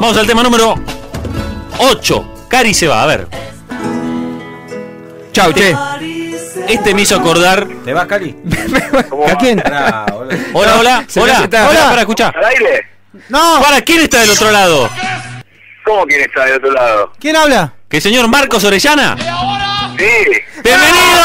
Vamos al tema número 8. Cari se va, a ver. Chau, che. Este me hizo acordar. ¿Te vas, Cali? ¿A quién? Hola, hola, Se hola. hace tarde. Hola, para escuchar. ¿Al aire? No. Para, ¿quién está del otro lado? ¿Cómo quién está del otro lado? ¿Quién habla? ¿Que el señor Marcos Orellana? Sí. ¡Bienvenido!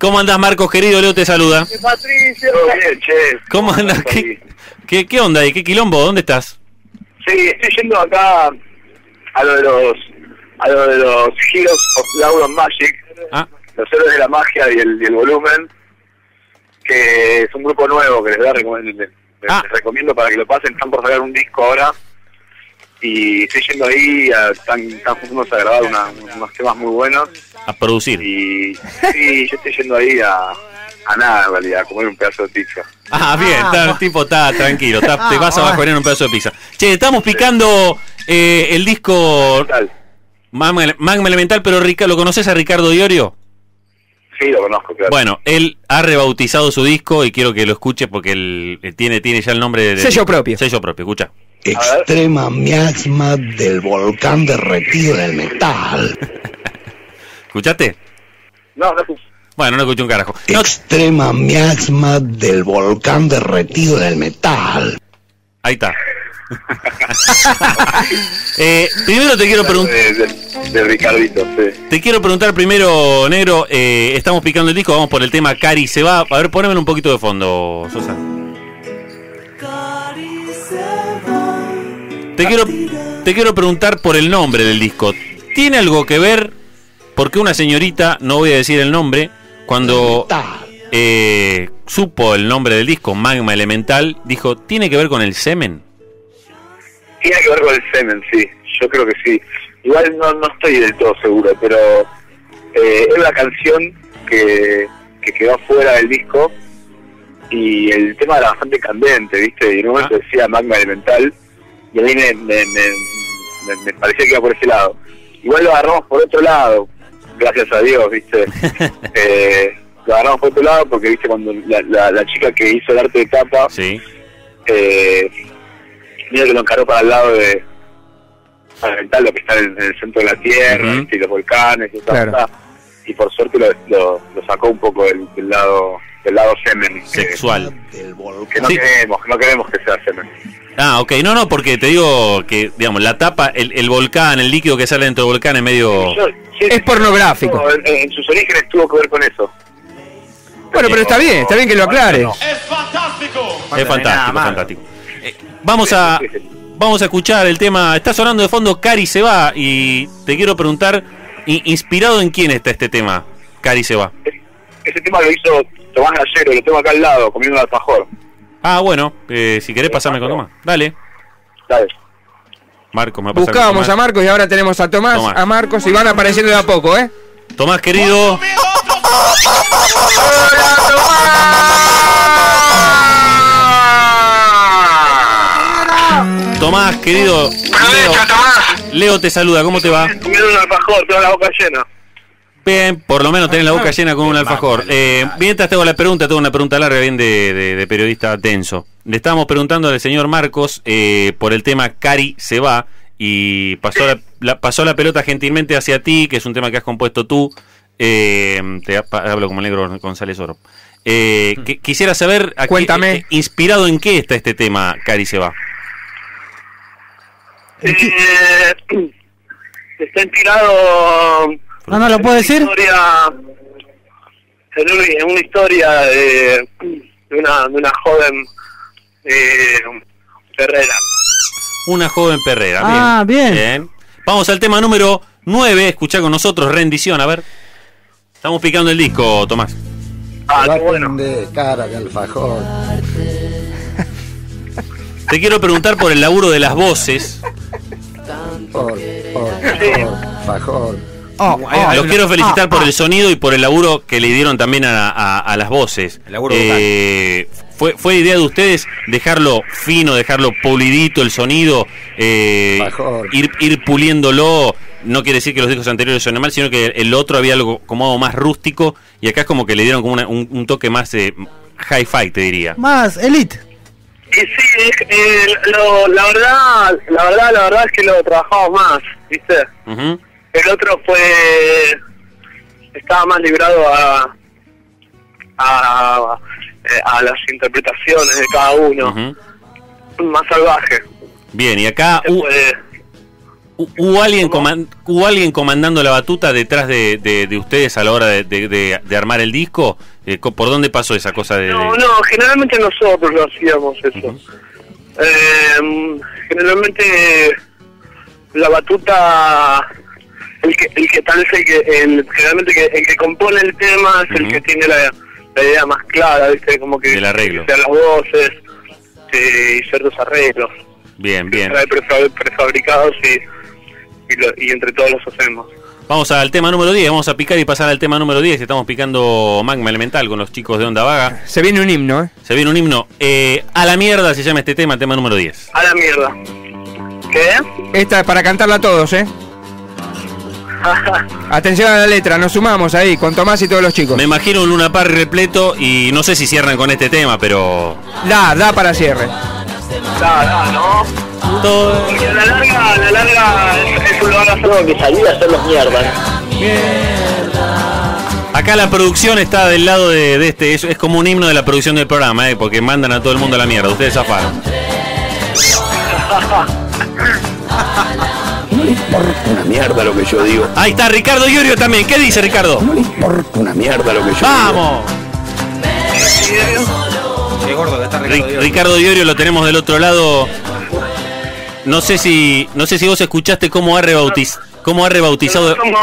¿Cómo andás, Marcos, querido? Leo te saluda. Patricio. Todo bien, che. ¿Cómo andás? ¿Qué, qué, qué onda ahí? ¿Qué quilombo? ¿Dónde estás? Sí, estoy yendo acá a lo de los a lo de los Heroes of Laura Magic, Ah, los héroes de la magia y el, y el volumen, que es un grupo nuevo que les, da, les- les Ah. recomiendo para que lo pasen. Están por sacar un disco ahora y estoy yendo ahí, a- están, están juntos a grabar una- unos temas muy buenos a producir. y sí, yo estoy yendo ahí a, a nada en realidad, a comer un pedazo de pizza. Ah, bien, está, el tipo está tranquilo, está- te vas a bajonear un pedazo de pizza. Che, estamos picando eh, el disco. Magma, Magma Elemental, pero Rica- ¿lo conoces a Ricardo Diorio? Sí, lo conozco, claro. Bueno, él ha rebautizado su disco y quiero que lo escuches porque él eh, tiene, tiene ya el nombre de... Sello propio. Sello propio, escucha. Extrema miasma del volcán derretido en el metal. ¿Escuchaste? No, no es Bueno, no escuché un carajo. No, Extrema miasma del volcán derretido en el metal. ahí está. Eh, primero te quiero preguntar... de, de, de Ricardito, sí. Te quiero preguntar primero, negro, eh, estamos picando el disco, vamos por el tema Cari se va. A ver, poneme un poquito de fondo, Sosa. Te quiero, te quiero preguntar por el nombre del disco. ¿Tiene algo que ver? Porque una señorita, no voy a decir el nombre, cuando eh, supo el nombre del disco, Magma Elemental, dijo, ¿tiene que ver con el semen? Tiene que ver con el semen, sí. Yo creo que sí. Igual no, no estoy del todo seguro, pero eh, es una canción que, que quedó fuera del disco y el tema era bastante candente, ¿viste? Y en un momento decía magma elemental y a mí me, me, me, me- me parecía que iba por ese lado. Igual lo agarramos por otro lado, gracias a Dios, ¿viste? Eh, lo agarramos por otro lado porque, ¿viste? Cuando la, la, la chica que hizo el arte de tapa Sí. eh, mira que lo encaró para el lado de para el tal, lo que está en, en el centro de la tierra y los volcanes y, esa Claro. cosa. y por suerte lo, lo, lo sacó un poco del, del lado del lado semen que, Sexual. Que no Sí. queremos que no queremos que sea semen Ah, ok. No, no, porque te digo que, digamos, la tapa, el, el volcán, el líquido que sale dentro del volcán es medio... Yo- Es pornográfico. en, en sus orígenes tuvo que ver con eso Bueno, pero está bien, está bien que lo aclares. Es fantástico, nada es malo. fantástico. Eh, vamos a vamos a escuchar el tema. Está sonando de fondo Cari se va y te quiero preguntar, ¿inspirado en quién está este tema? Cari se va. ese tema lo hizo Tomás Gallero lo tengo acá al lado comiendo un alfajor Ah, bueno, eh, si querés pasarme con Tomás. Dale. ¿sabes? Marco, me pasa con Buscábamos a Tomás. Marcos y ahora tenemos a Tomás, Tomás. a Marcos y van apareciendo de a poco, ¿eh? Tomás, querido. Tomás, querido. Leo, Leo te saluda, ¿cómo te va? comiendo un alfajor tengo la boca llena Bien, por lo menos tenés la boca llena con un alfajor. Eh, mientras tengo la pregunta, tengo una pregunta larga bien de, de- de periodista denso. Le estábamos preguntando al señor Marcos eh, por el tema Cari se va y pasó la, la- pasó la pelota gentilmente hacia ti, que es un tema que has compuesto tú. Eh, te hablo como el negro González Oro. Eh, que- quisiera saber, a Cuéntame. eh, inspirado en qué está este tema Cari se va. Eh, está inspirado No, no lo puedo decir. una historia en una, historia de, de una de una joven eh, Ferrera Una joven perrera. Ah, bien. Vamos al tema número 9. Escucha con nosotros, rendición. A ver. Estamos picando el disco, Tomás. ah qué bueno de cara de alfajor. Te quiero preguntar por el laburo de las voces. Por, por, por, fajor. Oh, oh, Los quiero felicitar ah, por el sonido y por el laburo que le dieron también a, a- a las voces. El laburo Eh, ¿Fue, ¿Fue idea de ustedes dejarlo fino, dejarlo pulidito el sonido, eh, ir, ir puliéndolo? No quiere decir que los discos anteriores suenen mal, sino que el otro había algo como algo más rústico y acá es como que le dieron como una- un, un toque más eh, hi-fi, te diría. Más elite. Y sí, es- eh, lo- la verdad, la verdad, la verdad es que lo trabajamos más, ¿viste? Ujú, El otro fue estaba más librado a a, eh, a las interpretaciones de cada uno, más salvaje. Bien, y acá Se hu- puede- hu- hubo alguien, coman- hubo alguien comandando la batuta detrás de, de- de ustedes a la hora de, de- armar el disco. Eh, ¿Por dónde pasó esa cosa de...? No, no, generalmente nosotros lo hacíamos eso. Eh, generalmente la batuta, el que, el que tal vez el que, el, generalmente que, el que compone el tema es el que tiene la, la idea más clara, ¿viste? Como que Del arreglo. sean las voces eh, y ciertos arreglos. Bien, bien. Prefabricados y, y, lo- y entre todos los hacemos. Vamos al tema número 10, vamos a picar y pasar al tema número 10. Estamos picando Magma Elemental con los chicos de Onda Vaga. Se viene un himno, ¿eh? Se viene un himno. Eh, a la mierda se llama este tema, tema número 10. A la mierda. ¿Qué? Esta es para cantarla todos, ¿eh? Atención a la letra, nos sumamos ahí con Tomás y todos los chicos. Me imagino un Luna Park repleto y no sé si cierran con este tema, pero... Da, da para cierre. Da, da, ¿no? Porque a la larga, a la larga es, es un lugar solo que salir a hacer los mierdas. Acá la producción está del lado de, de este, es, es como un himno de la producción del programa, eh, porque mandan a todo el mundo a la mierda. Ustedes zafaron. No le importa una mierda lo que yo digo. Ahí está Ricardo Iorio también. ¿Qué dice Ricardo? No le importa una mierda lo que yo ¡Vamos! Qué gordo que está Ri- Ricardo Dios. Ricardo Iorio lo tenemos del otro lado. No sé si no sé si vos escuchaste cómo ha rebautiz, cómo ha rebautizado. Somos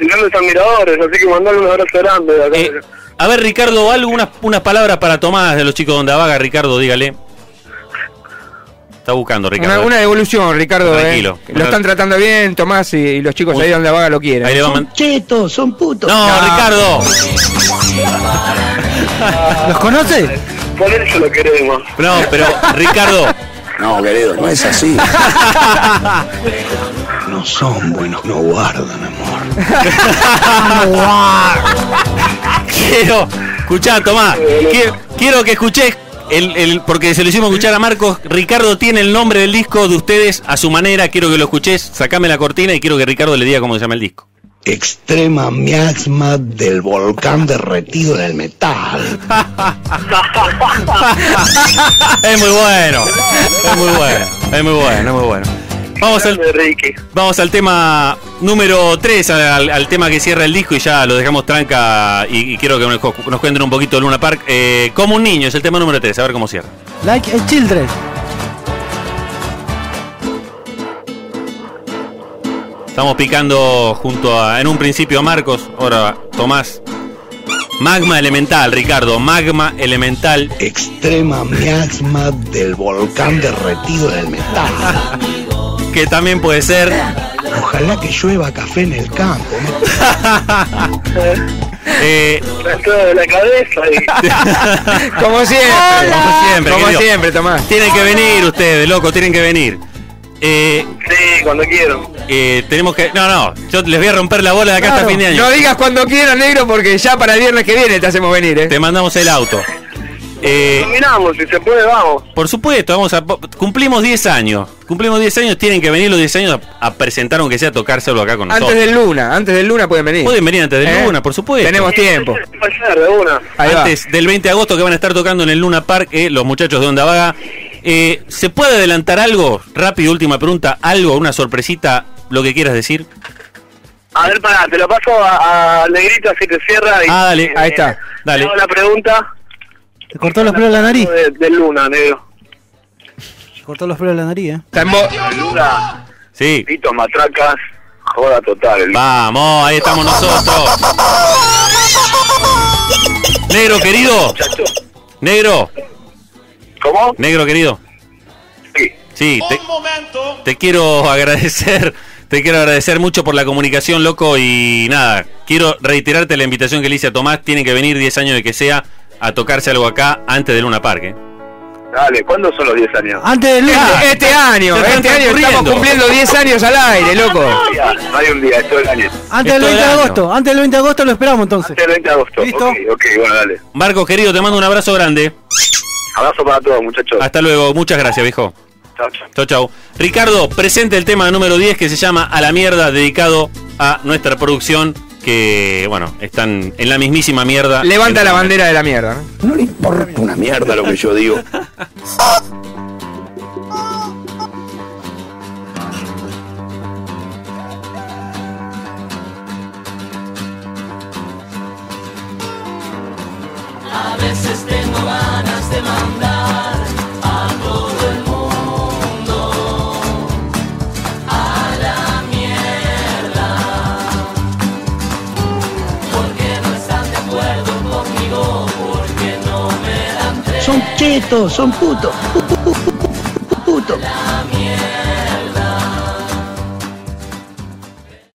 grandes admiradores, así que mandale un abrazo grande. Eh, a ver Ricardo, algunas unas palabras para Tomás de los chicos de Onda Vaga, Ricardo, dígale. Está buscando Ricardo. Una, una devolución, Ricardo, Tranquilo. ¿eh? Lo están tratando bien, Tomás y, y los chicos ahí donde vaga lo quieren. Ahí le Son chetos, son putos. No, Ricardo. ¿Los conoce? Por eso lo queremos. No, pero Ricardo, No, querido, no es así. no son buenos, no guardan amor. quiero escuchá, Tomás. Quiero, quiero que escuches el, el- porque se lo hicimos escuchar a Marcos. Ricardo tiene el nombre del disco de ustedes a su manera. Quiero que lo escuches. Sacame la cortina y quiero que Ricardo le diga cómo se llama el disco. Extrema miasma del volcán derretido en el metal. Es muy bueno. Es muy bueno. Es muy bueno, es muy bueno. Vamos al, vamos al tema número 3, al, al tema que cierra el disco y ya lo dejamos tranca y, y quiero que nos, nos cuenten un poquito de Luna Park. Eh, como un niño es el tema número 3, a ver cómo cierra. Like a Children. Estamos picando junto a, en un principio a Marcos, ahora Tomás. Magma elemental, Ricardo, magma elemental. Extrema miasma del volcán derretido en el metal. Que también puede ser. Ojalá que llueva café en el campo. ¿no? eh, Dentro de la cabeza y Como siempre. Como siempre, Como querido. siempre, Tomás. tienen que venir ustedes, loco, tienen que venir. Eh, sí, cuando quiero. eh, tenemos que. No, no, yo les voy a romper la bola de acá hasta Claro. fin de año. No digas cuando quieras, negro, porque ya para el viernes que viene te hacemos venir, ¿eh? Te mandamos el auto. Eh, Terminamos, si se puede, vamos. por supuesto, vamos a. Cumplimos 10 años. Cumplimos 10 años, tienen que venir los 10 años a, a presentar, aunque sea tocárselo acá con nosotros. Antes del Luna, antes del Luna pueden venir. Pueden venir antes de ¿Eh? Luna, por supuesto. Tenemos tiempo. Va. antes del 20 de agosto que van a estar tocando en el Luna Park eh, los muchachos de Onda Vaga. Eh, ¿Se puede adelantar algo? Rápido, última pregunta. ¿Algo, una sorpresita, lo que quieras decir? A ver, pará, te lo paso a, a Negrito así te cierra y... Ah, dale, ahí está. Dale. La pregunta ¿Te cortó los pelos de la nariz? de, de Luna, negro. Se cortó los pelos de la nariz, ¿eh? Está en Luna, Sí. pito, matracas, joda total. el- Vamos, ahí estamos nosotros. Negro querido, negro, ¿Cómo? negro querido. Sí. Sí, te, te quiero agradecer, te quiero agradecer mucho por la comunicación, loco, y nada, quiero reiterarte la invitación que le hice a Tomás, tienen que venir 10 años de que sea, a tocarse algo acá antes de Luna Park. ¿eh? Dale, ¿cuándo son los 10 años? Antes de Luna. Este, este año, Se están este año estamos cumpliendo 10 años al aire, loco. No hay un día, es todo el año. Antes del Esto 20 de del año. agosto. Antes del 20 de agosto lo esperamos entonces. Antes del 20 de agosto. Listo. Ok, ok, bueno, dale. Marcos, querido, te mando un abrazo grande. Abrazo para todos, muchachos. Hasta luego. Muchas gracias, viejo. Chao, chao. Chau, chau. Ricardo, presente el tema número 10 que se llama A la mierda, dedicado a nuestra producción que, bueno, están en la mismísima mierda. Levanta la bandera de la mierda. ¿no? No le importa una mierda lo que yo digo. chetos, son putos.